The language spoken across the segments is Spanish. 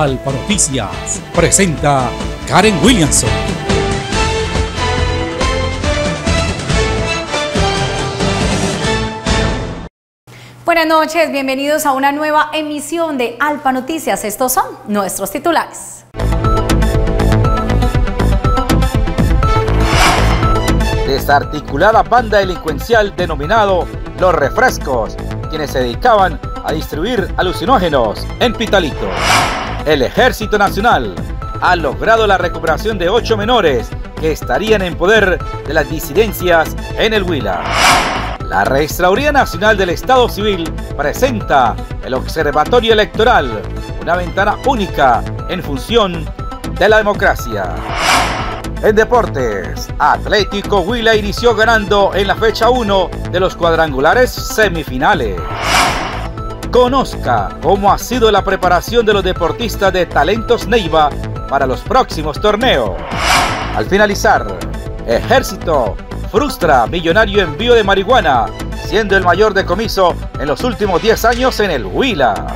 Alfa Noticias presenta Karen Williamson. Buenas noches, bienvenidos a una nueva emisión de Alfa Noticias. Estos son nuestros titulares. Desarticulada banda delincuencial denominado Los Refrescos, quienes se dedicaban a distribuir alucinógenos en Pitalito. El Ejército Nacional ha logrado la recuperación de ocho menores que estarían en poder de las disidencias en el Huila. La Registraduría Nacional del Estado Civil presenta el Observatorio Electoral, una ventana única en función de la democracia. En deportes, Atlético Huila inició ganando en la fecha 1 de los cuadrangulares semifinales. Conozca cómo ha sido la preparación de los deportistas de Talentos Neiva para los próximos torneos. Al finalizar, Ejército frustra millonario envío de marihuana, siendo el mayor decomiso en los últimos 10 años en el Huila.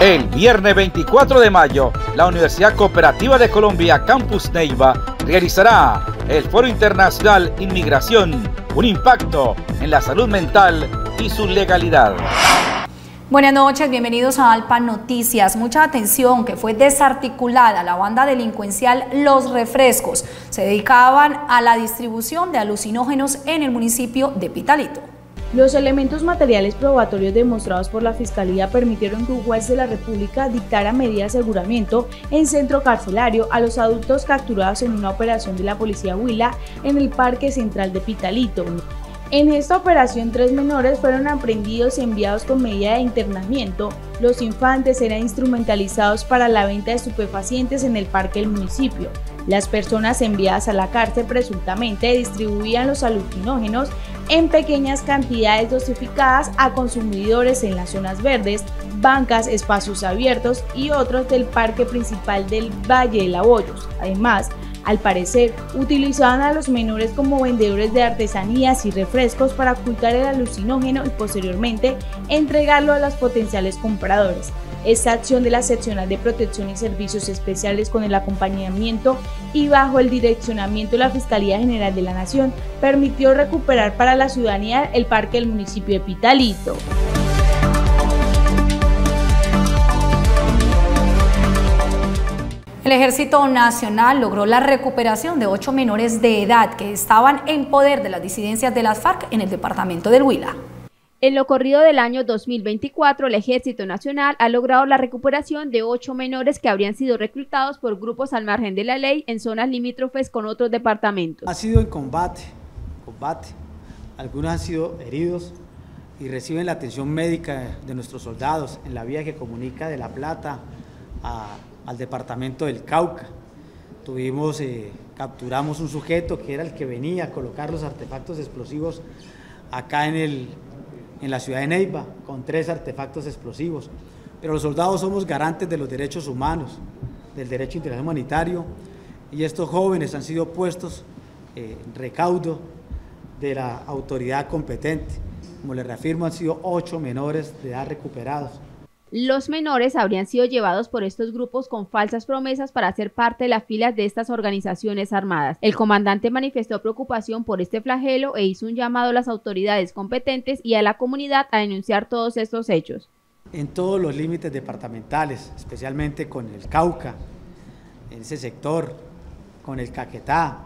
El viernes 24 de mayo, la Universidad Cooperativa de Colombia Campus Neiva realizará el Foro Internacional Inmigración, un impacto en la salud mental y su legalidad. Buenas noches, bienvenidos a Alpa Noticias. Mucha atención que fue desarticulada la banda delincuencial Los Refrescos. Se dedicaban a la distribución de alucinógenos en el municipio de Pitalito. Los elementos materiales probatorios demostrados por la Fiscalía permitieron que un juez de la República dictara medida de aseguramiento en centro carcelario a los adultos capturados en una operación de la Policía Huila en el Parque Central de Pitalito. En esta operación, tres menores fueron aprendidos y enviados con medida de internamiento. Los infantes eran instrumentalizados para la venta de estupefacientes en el parque del municipio. Las personas enviadas a la cárcel presuntamente distribuían los alucinógenos en pequeñas cantidades dosificadas a consumidores en las zonas verdes, bancas, espacios abiertos y otros del parque principal del Valle de Laboyos. Además, al parecer, utilizaban a los menores como vendedores de artesanías y refrescos para ocultar el alucinógeno y posteriormente entregarlo a los potenciales compradores. Esta acción de la Seccional de Protección y Servicios Especiales con el acompañamiento y bajo el direccionamiento de la Fiscalía General de la Nación permitió recuperar para la ciudadanía el parque del municipio de Pitalito. El Ejército Nacional logró la recuperación de ocho menores de edad que estaban en poder de las disidencias de las FARC en el departamento del Huila. En lo corrido del año 2024, el Ejército Nacional ha logrado la recuperación de ocho menores que habrían sido reclutados por grupos al margen de la ley en zonas limítrofes con otros departamentos. Ha sido en combate, combate. Algunos han sido heridos y reciben la atención médica de nuestros soldados en la vía que comunica de La Plata a al departamento del Cauca. Tuvimos, eh, capturamos un sujeto que era el que venía a colocar los artefactos explosivos acá en, el, en la ciudad de Neiva, con tres artefactos explosivos. Pero los soldados somos garantes de los derechos humanos, del derecho internacional humanitario, y estos jóvenes han sido puestos eh, recaudo de la autoridad competente. Como les reafirmo, han sido ocho menores de edad recuperados. Los menores habrían sido llevados por estos grupos con falsas promesas para ser parte de las filas de estas organizaciones armadas. El comandante manifestó preocupación por este flagelo e hizo un llamado a las autoridades competentes y a la comunidad a denunciar todos estos hechos. En todos los límites departamentales, especialmente con el Cauca, en ese sector, con el Caquetá,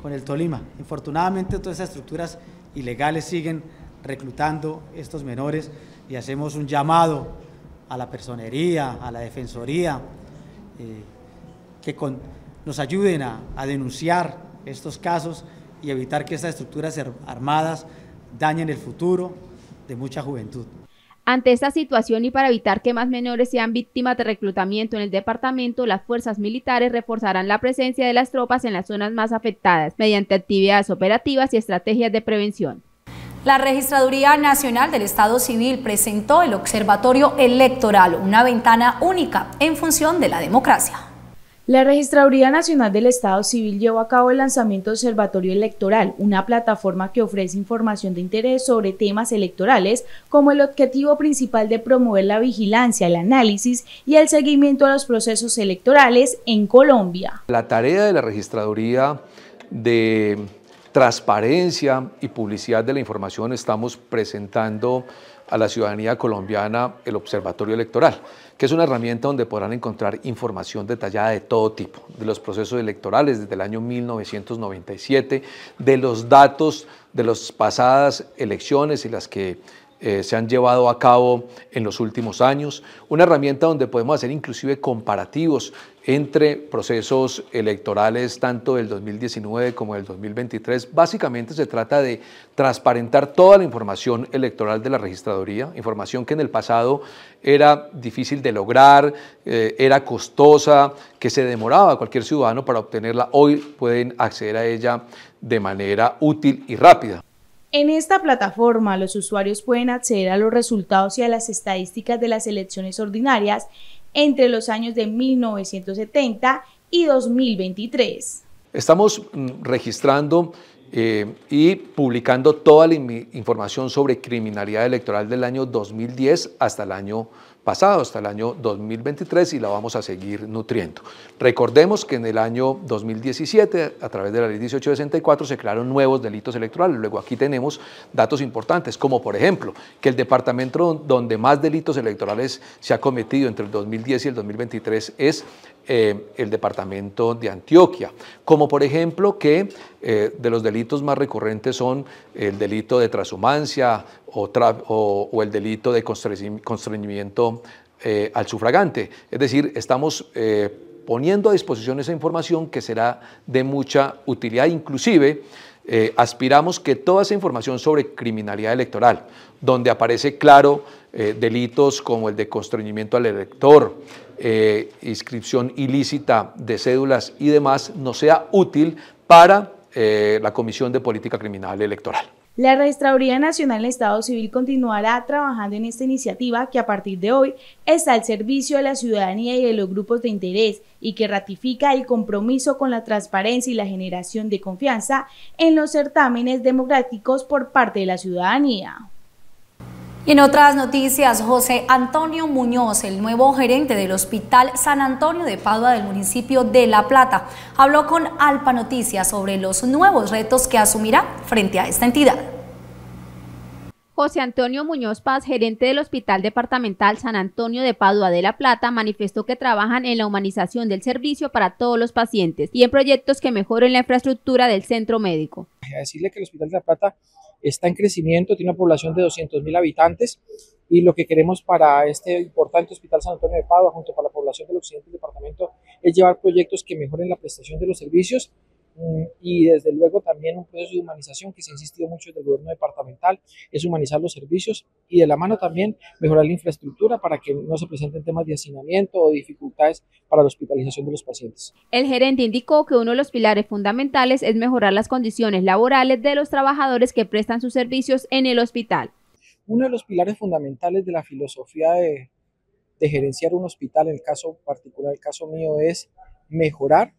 con el Tolima. Infortunadamente todas esas estructuras ilegales siguen reclutando estos menores y hacemos un llamado a la personería, a la defensoría, eh, que nos ayuden a, a denunciar estos casos y evitar que estas estructuras armadas dañen el futuro de mucha juventud. Ante esta situación y para evitar que más menores sean víctimas de reclutamiento en el departamento, las fuerzas militares reforzarán la presencia de las tropas en las zonas más afectadas mediante actividades operativas y estrategias de prevención. La Registraduría Nacional del Estado Civil presentó el Observatorio Electoral, una ventana única en función de la democracia. La Registraduría Nacional del Estado Civil llevó a cabo el lanzamiento de Observatorio Electoral, una plataforma que ofrece información de interés sobre temas electorales como el objetivo principal de promover la vigilancia, el análisis y el seguimiento a los procesos electorales en Colombia. La tarea de la Registraduría de transparencia y publicidad de la información estamos presentando a la ciudadanía colombiana el Observatorio Electoral, que es una herramienta donde podrán encontrar información detallada de todo tipo, de los procesos electorales desde el año 1997, de los datos de las pasadas elecciones y las que eh, se han llevado a cabo en los últimos años, una herramienta donde podemos hacer inclusive comparativos entre procesos electorales tanto del 2019 como del 2023. Básicamente se trata de transparentar toda la información electoral de la registraduría, información que en el pasado era difícil de lograr, eh, era costosa, que se demoraba cualquier ciudadano para obtenerla. Hoy pueden acceder a ella de manera útil y rápida. En esta plataforma, los usuarios pueden acceder a los resultados y a las estadísticas de las elecciones ordinarias entre los años de 1970 y 2023. Estamos mm, registrando eh, y publicando toda la información sobre criminalidad electoral del año 2010 hasta el año pasado, hasta el año 2023 y la vamos a seguir nutriendo. Recordemos que en el año 2017, a través de la ley 1864, se crearon nuevos delitos electorales. Luego aquí tenemos datos importantes, como por ejemplo que el departamento donde más delitos electorales se ha cometido entre el 2010 y el 2023 es eh, el departamento de Antioquia, como por ejemplo que eh, de los delitos más recurrentes son el delito de transhumancia o, el delito de constreñimiento eh, al sufragante. Es decir, estamos poniendo a disposición esa información que será de mucha utilidad, inclusive aspiramos que toda esa información sobre criminalidad electoral, donde aparece claro delitos como el de constreñimiento al elector, eh, inscripción ilícita de cédulas y demás no sea útil para eh, la Comisión de Política Criminal Electoral. La Registraduría Nacional del Estado Civil continuará trabajando en esta iniciativa que a partir de hoy está al servicio de la ciudadanía y de los grupos de interés y que ratifica el compromiso con la transparencia y la generación de confianza en los certámenes democráticos por parte de la ciudadanía. Y en otras noticias, José Antonio Muñoz, el nuevo gerente del Hospital San Antonio de Padua del municipio de La Plata, habló con Alpa Noticias sobre los nuevos retos que asumirá frente a esta entidad. José Antonio Muñoz Paz, gerente del Hospital Departamental San Antonio de Padua de La Plata, manifestó que trabajan en la humanización del servicio para todos los pacientes y en proyectos que mejoren la infraestructura del centro médico. A decirle que el Hospital de La Plata está en crecimiento, tiene una población de 200.000 habitantes y lo que queremos para este importante Hospital San Antonio de Padua, junto con la población del occidente del departamento, es llevar proyectos que mejoren la prestación de los servicios y desde luego también un proceso de humanización que se ha insistido mucho desde el gobierno departamental, es humanizar los servicios y de la mano también mejorar la infraestructura para que no se presenten temas de hacinamiento o dificultades para la hospitalización de los pacientes. El gerente indicó que uno de los pilares fundamentales es mejorar las condiciones laborales de los trabajadores que prestan sus servicios en el hospital. Uno de los pilares fundamentales de la filosofía de, gerenciar un hospital, en el caso particular, el caso mío, es mejorar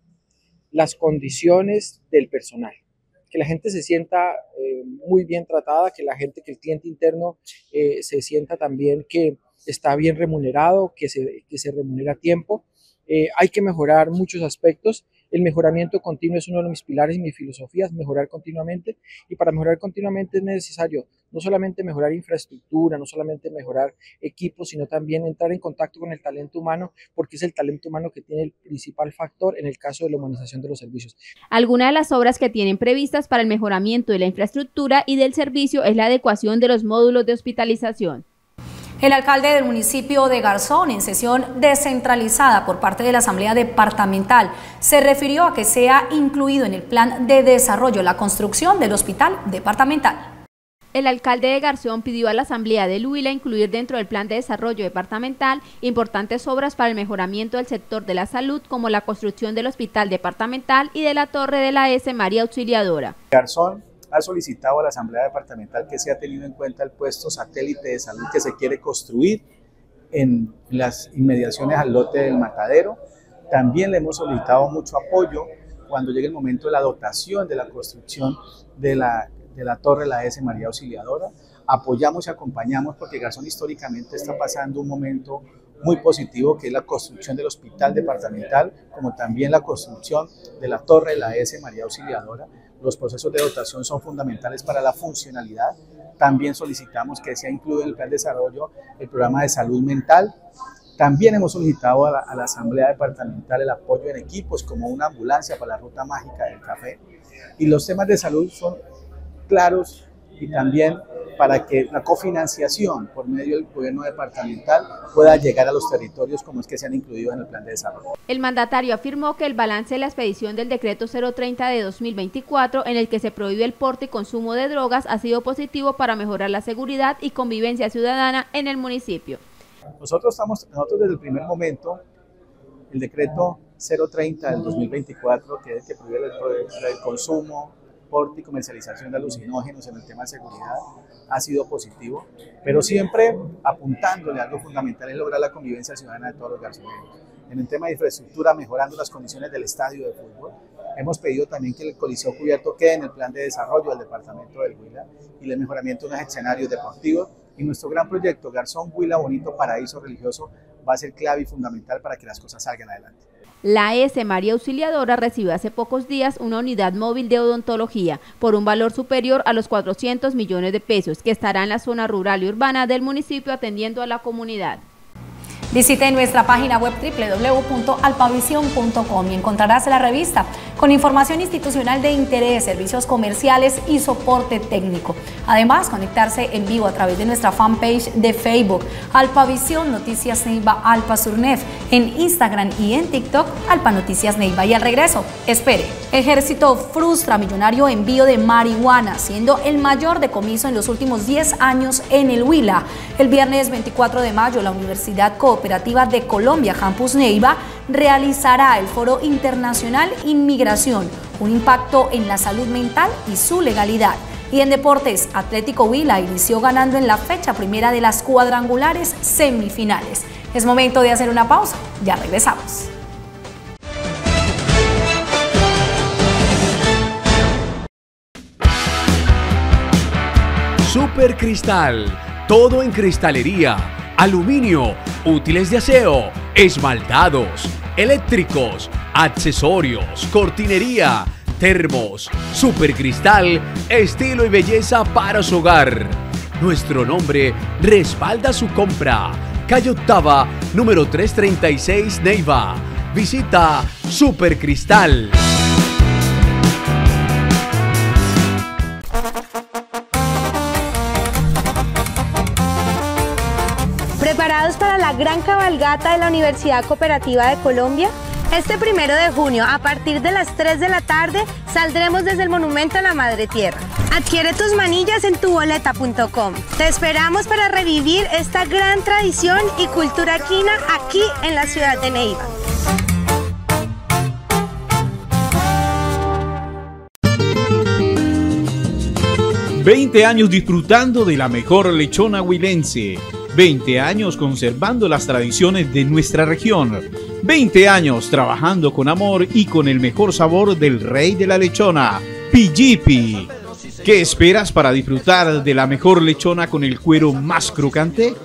las condiciones del personal. Que la gente se sienta eh, muy bien tratada, que la gente, que el cliente interno eh, se sienta también que está bien remunerado, que se, que se remunera a tiempo. Eh, hay que mejorar muchos aspectos el mejoramiento continuo es uno de mis pilares y mis filosofías, mejorar continuamente. Y para mejorar continuamente es necesario no solamente mejorar infraestructura, no solamente mejorar equipos, sino también entrar en contacto con el talento humano, porque es el talento humano que tiene el principal factor en el caso de la humanización de los servicios. Alguna de las obras que tienen previstas para el mejoramiento de la infraestructura y del servicio es la adecuación de los módulos de hospitalización. El alcalde del municipio de Garzón, en sesión descentralizada por parte de la Asamblea Departamental, se refirió a que sea incluido en el plan de desarrollo la construcción del hospital departamental. El alcalde de Garzón pidió a la Asamblea de Huila incluir dentro del plan de desarrollo departamental importantes obras para el mejoramiento del sector de la salud, como la construcción del hospital departamental y de la torre de la S María Auxiliadora. Garzón ha solicitado a la Asamblea Departamental que sea tenido en cuenta el puesto satélite de salud que se quiere construir en las inmediaciones al lote del matadero. También le hemos solicitado mucho apoyo cuando llegue el momento de la dotación de la construcción de la, de la torre la S María Auxiliadora. Apoyamos y acompañamos porque Garzón históricamente está pasando un momento muy positivo que es la construcción del hospital departamental, como también la construcción de la torre la S María Auxiliadora. Los procesos de dotación son fundamentales para la funcionalidad. También solicitamos que sea incluido en el plan de desarrollo el programa de salud mental, también hemos solicitado a la, Asamblea Departamental el apoyo en equipos como una ambulancia para la ruta mágica del café. Y los temas de salud son claros y también para que la cofinanciación por medio del gobierno departamental pueda llegar a los territorios como es que se han incluido en el plan de desarrollo. El mandatario afirmó que el balance de la expedición del decreto 030 de 2024 en el que se prohíbe el porte y consumo de drogas ha sido positivo para mejorar la seguridad y convivencia ciudadana en el municipio. Nosotros estamos, nosotros desde el primer momento, el decreto 030 del 2024, que es el que prohíbe el, consumo, porte y comercialización de alucinógenos en el tema de seguridad, ha sido positivo, pero siempre apuntándole a algo fundamental es lograr la convivencia ciudadana de todos los garzoneros. En el tema de infraestructura, mejorando las condiciones del estadio de fútbol. Hemos pedido también que el Coliseo Cubierto quede en el plan de desarrollo del departamento del Huila y el mejoramiento de unos escenarios deportivos y nuestro gran proyecto, Garzón Huila Bonito Paraíso Religioso, va a ser clave y fundamental para que las cosas salgan adelante. La S María Auxiliadora recibió hace pocos días una unidad móvil de odontología por un valor superior a los 400 millones de pesos que estará en la zona rural y urbana del municipio atendiendo a la comunidad. Visite nuestra página web www.alpavision.com y encontrarás la revista con información institucional de interés, servicios comerciales y soporte técnico. Además, conectarse en vivo a través de nuestra fanpage de Facebook, Alpavisión Noticias Neiva Alpa Surnef, en Instagram y en TikTok, Alpa Noticias Neiva. Y al regreso, espere, Ejército frustra millonario envío de marihuana, siendo el mayor decomiso en los últimos 10 años en el Huila. El viernes 24 de mayo, la Universidad Cooperativa de Colombia, Campus Neiva, realizará el Foro Internacional Inmigración, un impacto en la salud mental y su legalidad. Y en deportes, Atlético Huila inició ganando en la fecha primera de las cuadrangulares semifinales. Es momento de hacer una pausa, ya regresamos. Super Cristal, todo en cristalería, aluminio, útiles de aseo, esmaltados, eléctricos, accesorios, cortinería, termos, supercristal, estilo y belleza para su hogar. Nuestro nombre respalda su compra. Calle Octava, número 336 Neiva. Visita Supercristal. La gran cabalgata de la Universidad Cooperativa de Colombia? Este primero de junio, a partir de las 3 de la tarde, saldremos desde el Monumento a la Madre Tierra. Adquiere tus manillas en tuboleta.com. Te esperamos para revivir esta gran tradición y cultura quina aquí en la ciudad de Neiva. ...20 años disfrutando de la mejor lechona huilense 20 años conservando las tradiciones de nuestra región. 20 años trabajando con amor y con el mejor sabor del rey de la lechona, Pijipi. ¿Qué esperas para disfrutar de la mejor lechona con el cuero más crocante?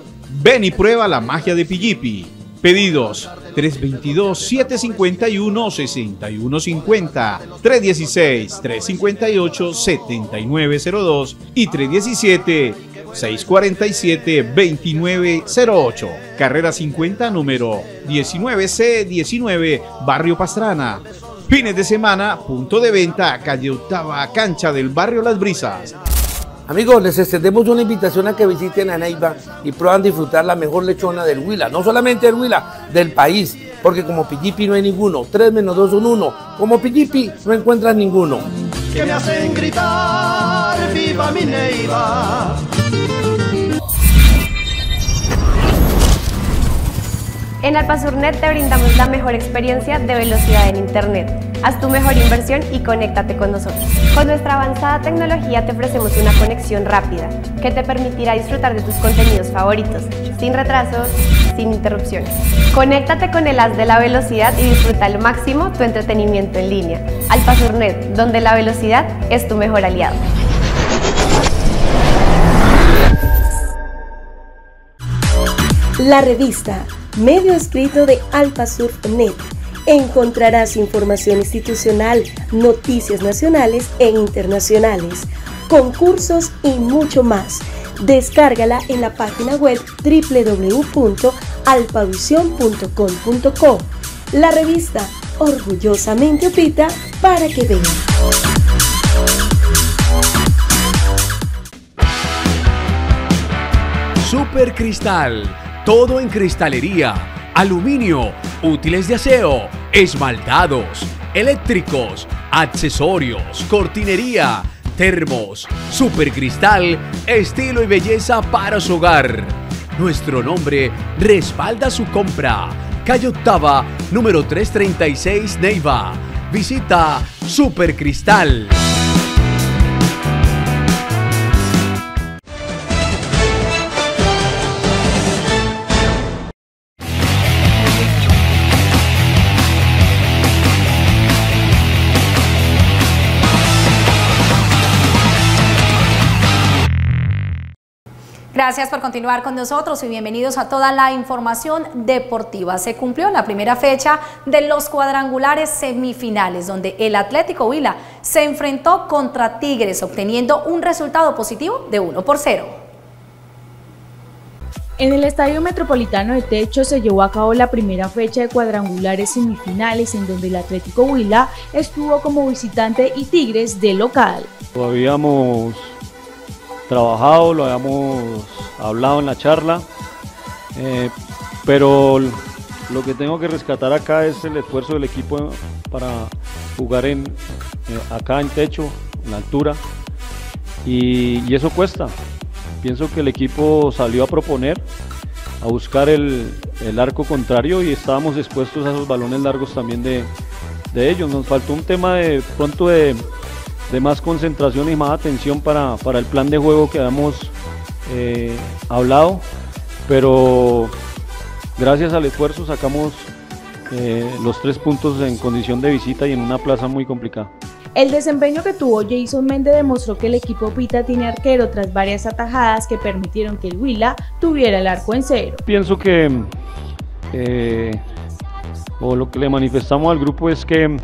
Ven y prueba la magia de Pijipi. Pedidos 322-751-6150, 316-358-7902 y 317 647-2908. Carrera 50, número 19C19, Barrio Pastrana. Fines de semana, punto de venta, calle Octava, cancha del barrio Las Brisas. Amigos, les extendemos una invitación a que visiten a Neiva y prueban disfrutar la mejor lechona del Huila, no solamente del Huila, del país, porque como Pillipi no hay ninguno, 3 menos 2 son 1, como Pillipi no encuentras ninguno. Que me hacen gritar, viva mi Neiva. En Alpasurnet te brindamos la mejor experiencia de velocidad en Internet. Haz tu mejor inversión y conéctate con nosotros. Con nuestra avanzada tecnología te ofrecemos una conexión rápida que te permitirá disfrutar de tus contenidos favoritos, sin retrasos, sin interrupciones. Conéctate con el haz de la velocidad y disfruta al máximo tu entretenimiento en línea. Alpasurnet, donde la velocidad es tu mejor aliado. La revista medio escrito de AlpaSurf.net. Encontrarás información institucional, noticias nacionales e internacionales, concursos y mucho más. Descárgala en la página web www.alpavision.com.co. La revista orgullosamente opita para que vean. Super Cristal todo en cristalería, aluminio, útiles de aseo, esmaltados, eléctricos, accesorios, cortinería, termos, supercristal, estilo y belleza para su hogar. Nuestro nombre respalda su compra. Calle Octava, número 336 Neiva. Visita Supercristal. Gracias por continuar con nosotros y bienvenidos a toda la información deportiva. Se cumplió la primera fecha de los cuadrangulares semifinales, donde el Atlético Huila se enfrentó contra Tigres, obteniendo un resultado positivo de 1 por 0. En el Estadio Metropolitano de Techo se llevó a cabo la primera fecha de cuadrangulares semifinales en donde el Atlético Huila estuvo como visitante y Tigres de local. Habíamos trabajado, lo habíamos hablado en la charla, eh, pero lo que tengo que rescatar acá es el esfuerzo del equipo para jugar en, eh, acá en techo, en altura, y, eso cuesta. Pienso que el equipo salió a proponer, a buscar el, arco contrario y estábamos dispuestos a esos balones largos también de, de ellos. Nos faltó un tema de pronto de de más concentración y más atención para, el plan de juego que habíamos eh, hablado, pero gracias al esfuerzo sacamos eh, los tres puntos en condición de visita y en una plaza muy complicada. El desempeño que tuvo Jason Méndez demostró que el equipo Pita tiene arquero tras varias atajadas que permitieron que el Huila tuviera el arco en cero. Pienso que, eh, o lo que le manifestamos al grupo es que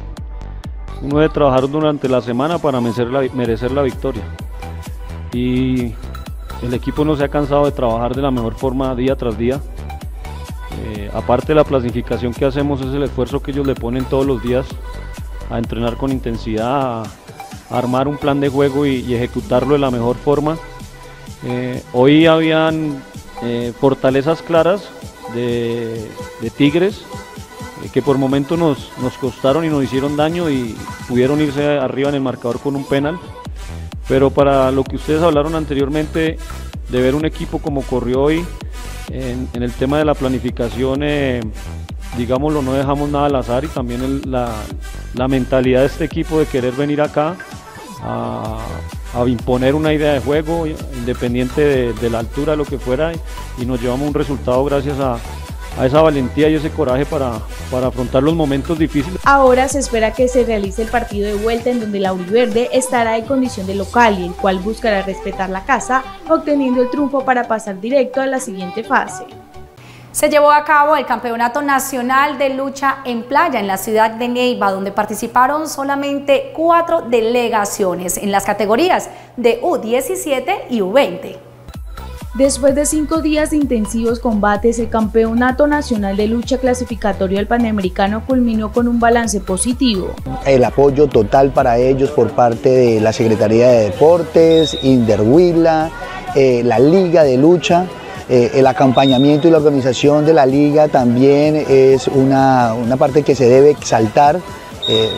uno debe trabajar durante la semana para merecer la, victoria. Y el equipo no se ha cansado de trabajar de la mejor forma día tras día. Eh, aparte de la clasificación que hacemos es el esfuerzo que ellos le ponen todos los días a entrenar con intensidad, a, armar un plan de juego y, ejecutarlo de la mejor forma. Eh, hoy habían eh, fortalezas claras de Tigres eh, que por momento nos, nos costaron y nos hicieron daño y pudieron irse arriba en el marcador con un penal. Pero para lo que ustedes hablaron anteriormente, de ver un equipo como corrió hoy, en, el tema de la planificación, eh, digámoslo, no dejamos nada al azar y también la, la, mentalidad de este equipo de querer venir acá a, imponer una idea de juego, independiente de, de, la altura, lo que fuera, y nos llevamos un resultado gracias a, a esa valentía y ese coraje para, para afrontar los momentos difíciles. Ahora se espera que se realice el partido de vuelta en donde la Uriverde estará en condición de local y el cual buscará respetar la casa, obteniendo el triunfo para pasar directo a la siguiente fase. Se llevó a cabo el Campeonato Nacional de Lucha en Playa en la ciudad de Neiva, donde participaron solamente cuatro delegaciones en las categorías de U17 y U20. Después de cinco días de intensivos combates, el Campeonato Nacional de Lucha Clasificatorio del Panamericano culminó con un balance positivo. El apoyo total para ellos por parte de la Secretaría de Deportes, Inderhuila, eh, la Liga de Lucha. Eh, el acompañamiento y la organización de la liga también es una, parte que se debe exaltar. Eh,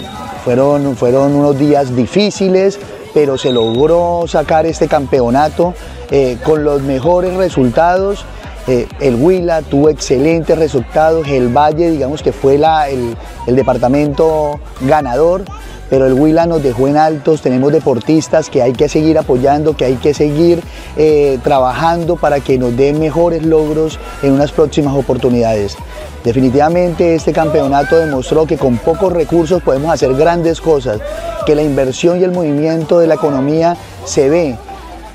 fueron, fueron unos días difíciles, pero se logró sacar este campeonato eh, con los mejores resultados Eh, el Huila tuvo excelentes resultados, el Valle digamos que fue la, el, departamento ganador, pero el Huila nos dejó en altos, tenemos deportistas que hay que seguir apoyando, que hay que seguir eh, trabajando para que nos den mejores logros en unas próximas oportunidades. Definitivamente este campeonato demostró que con pocos recursos podemos hacer grandes cosas, que la inversión y el movimiento de la economía se ve.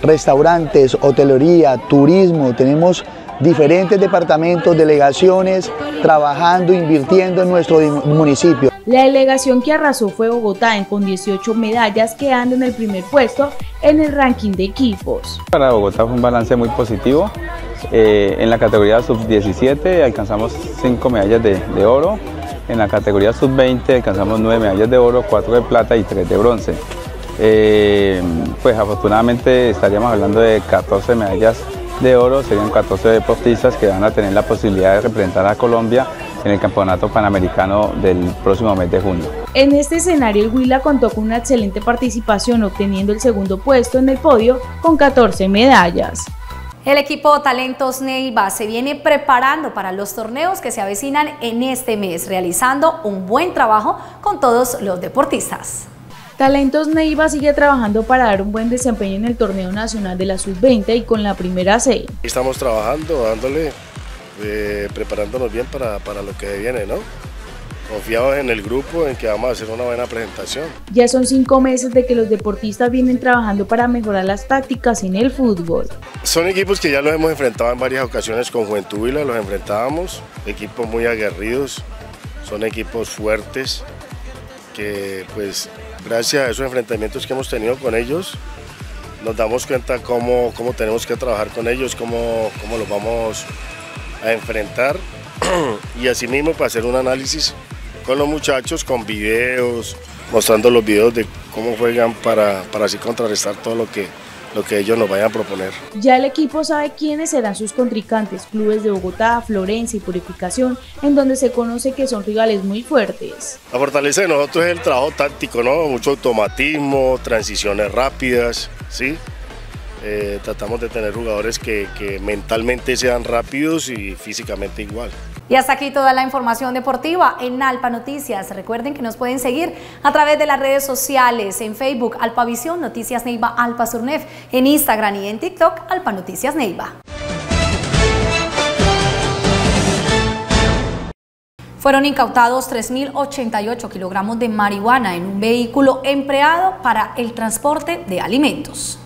Restaurantes, hotelería, turismo, tenemos diferentes departamentos, delegaciones trabajando, invirtiendo en nuestro municipio. La delegación que arrasó fue Bogotá con 18 medallas, quedando en el primer puesto en el ranking de equipos. Para Bogotá fue un balance muy positivo. Eh, en la categoría sub-17 alcanzamos 5 medallas de, de, oro. En la categoría sub-20 alcanzamos 9 medallas de oro, 4 de plata y 3 de bronce. Eh, pues afortunadamente estaríamos hablando de 14 medallas de oro, serían 14 deportistas que van a tener la posibilidad de representar a Colombia en el Campeonato Panamericano del próximo mes de junio. En este escenario el Huila contó con una excelente participación obteniendo el segundo puesto en el podio con 14 medallas. El equipo Talentos Neiva se viene preparando para los torneos que se avecinan en este mes, realizando un buen trabajo con todos los deportistas. Talentos Neiva sigue trabajando para dar un buen desempeño en el torneo nacional de la sub-20 y con la primera C. Estamos trabajando, dándole eh, preparándonos bien para, para, lo que viene, ¿no? Confiados en el grupo, en que vamos a hacer una buena presentación. Ya son cinco meses de que los deportistas vienen trabajando para mejorar las tácticas en el fútbol. Son equipos que ya los hemos enfrentado en varias ocasiones con Juventud Vila, los enfrentábamos, equipos muy aguerridos, son equipos fuertes, que pues gracias a esos enfrentamientos que hemos tenido con ellos, nos damos cuenta cómo, cómo tenemos que trabajar con ellos, cómo, cómo los vamos a enfrentar. Y asimismo para hacer un análisis con los muchachos, con videos, mostrando los videos de cómo juegan para, para así contrarrestar todo lo que, lo que ellos nos vayan a proponer. Ya el equipo sabe quiénes serán sus contrincantes, clubes de Bogotá, Florencia y Purificación, en donde se conoce que son rivales muy fuertes. La fortaleza de nosotros es el trabajo táctico, ¿no? Mucho automatismo, transiciones rápidas, ¿sí? Eh, tratamos de tener jugadores que, que mentalmente sean rápidos y físicamente igual. Y hasta aquí toda la información deportiva en Alpa Noticias. Recuerden que nos pueden seguir a través de las redes sociales, en Facebook Alpavisión Noticias Neiva Alpa Surnef, en Instagram y en TikTok Alpa Noticias Neiva. Fueron incautados 3.088 kilogramos de marihuana en un vehículo empleado para el transporte de alimentos.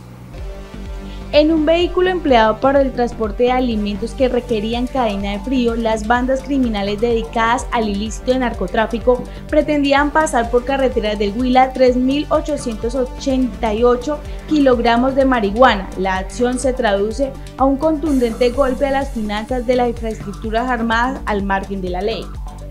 En un vehículo empleado para el transporte de alimentos que requerían cadena de frío, las bandas criminales dedicadas al ilícito de narcotráfico pretendían pasar por carreteras del Huila 3.888 kilogramos de marihuana. La acción se traduce a un contundente golpe a las finanzas de las infraestructuras armadas al margen de la ley.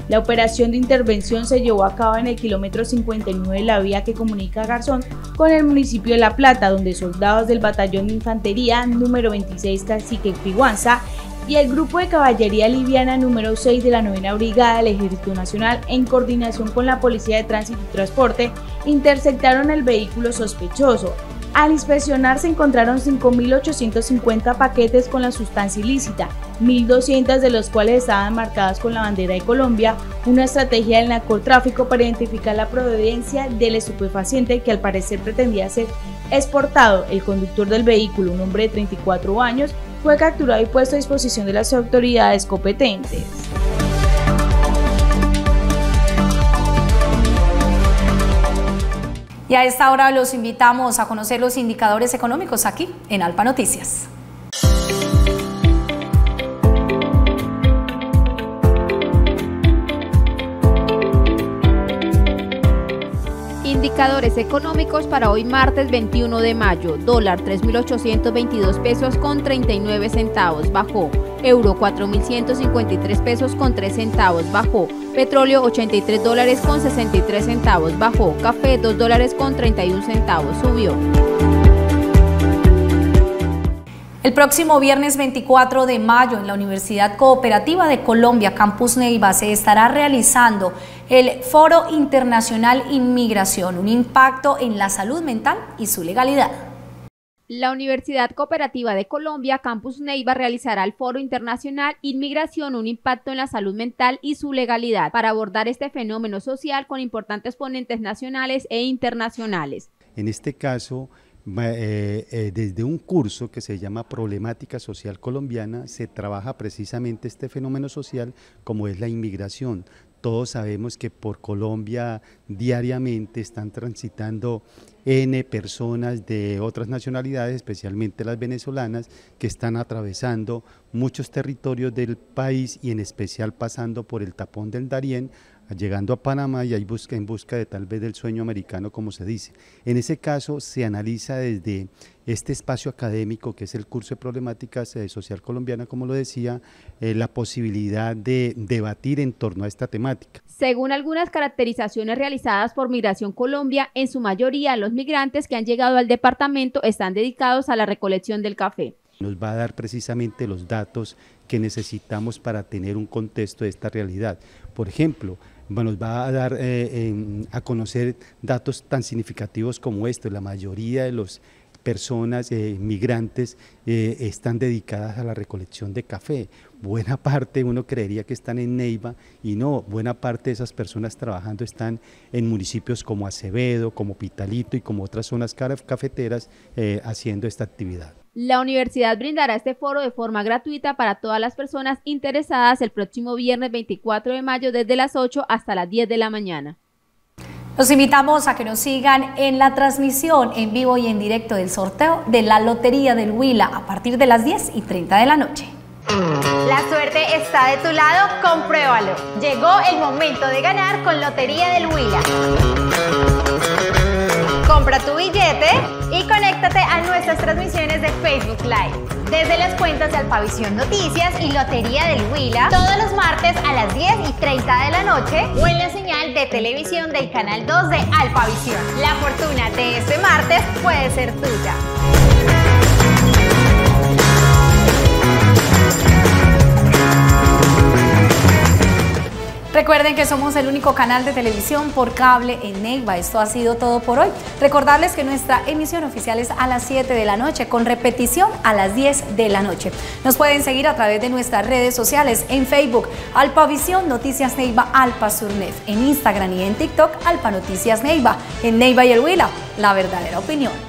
La operación de intervención se llevó a cabo en el kilómetro 59 de la vía que comunica Garzón con el municipio de La Plata, donde soldados del Batallón de Infantería número 26 Cacique Piguanza y el Grupo de Caballería Liviana número 6 de la Novena Brigada del Ejército Nacional, en coordinación con la Policía de Tránsito y Transporte, interceptaron el vehículo sospechoso, al inspeccionar se encontraron 5.850 paquetes con la sustancia ilícita, 1.200 de los cuales estaban marcadas con la bandera de Colombia, una estrategia del narcotráfico para identificar la procedencia del estupefaciente que al parecer pretendía ser exportado. El conductor del vehículo, un hombre de 34 años, fue capturado y puesto a disposición de las autoridades competentes. Y a esta hora los invitamos a conocer los indicadores económicos aquí en Alpa Noticias. Indicadores económicos para hoy martes 21 de mayo. Dólar 3.822 pesos con 39 centavos. Bajó. Euro 4.153 pesos con 3 centavos. Bajó. Petróleo 83 dólares con 63 centavos. Bajó. Café 2 dólares con 31 centavos. Subió. El próximo viernes 24 de mayo en la Universidad Cooperativa de Colombia, Campus Neiva, se estará realizando el Foro Internacional Inmigración, un impacto en la salud mental y su legalidad. La Universidad Cooperativa de Colombia, Campus Neiva, realizará el Foro Internacional Inmigración, un impacto en la salud mental y su legalidad, para abordar este fenómeno social con importantes ponentes nacionales e internacionales. En este caso, eh, eh, desde un curso que se llama Problemática Social Colombiana, se trabaja precisamente este fenómeno social como es la inmigración, todos sabemos que por Colombia diariamente están transitando N personas de otras nacionalidades, especialmente las venezolanas, que están atravesando muchos territorios del país y en especial pasando por el tapón del Darién llegando a Panamá y ahí busca, en busca de tal vez del sueño americano, como se dice. En ese caso se analiza desde este espacio académico, que es el curso de problemáticas eh, social colombiana, como lo decía, eh, la posibilidad de debatir en torno a esta temática. Según algunas caracterizaciones realizadas por Migración Colombia, en su mayoría los migrantes que han llegado al departamento están dedicados a la recolección del café. Nos va a dar precisamente los datos que necesitamos para tener un contexto de esta realidad. Por ejemplo, nos va a dar eh, a conocer datos tan significativos como estos. La mayoría de las personas eh, migrantes eh, están dedicadas a la recolección de café. Buena parte, uno creería que están en Neiva y no, buena parte de esas personas trabajando están en municipios como Acevedo, como Pitalito y como otras zonas cafeteras haciendo esta actividad. La universidad brindará este foro de forma gratuita para todas las personas interesadas el próximo viernes 24 de mayo desde las 8 hasta las 10 de la mañana. Los invitamos a que nos sigan en la transmisión en vivo y en directo del sorteo de la Lotería del Huila a partir de las 10 y 30 de la noche. La suerte está de tu lado, compruébalo. Llegó el momento de ganar con Lotería del Huila. Compra tu billete y conéctate a nuestras transmisiones de Facebook Live. Desde las cuentas de Alpavisión Noticias y Lotería del Huila, todos los martes a las 10 y 30 de la noche o en la señal de televisión del canal 2 de Alpavisión. La fortuna de este martes puede ser tuya. Recuerden que somos el único canal de televisión por cable en Neiva. Esto ha sido todo por hoy. Recordarles que nuestra emisión oficial es a las 7 de la noche, con repetición a las 10 de la noche. Nos pueden seguir a través de nuestras redes sociales en Facebook, Alpavisión Noticias Neiva, Alpa Surnef, en Instagram y en TikTok, Alpa Noticias Neiva, en Neiva y el Huila, la verdadera opinión.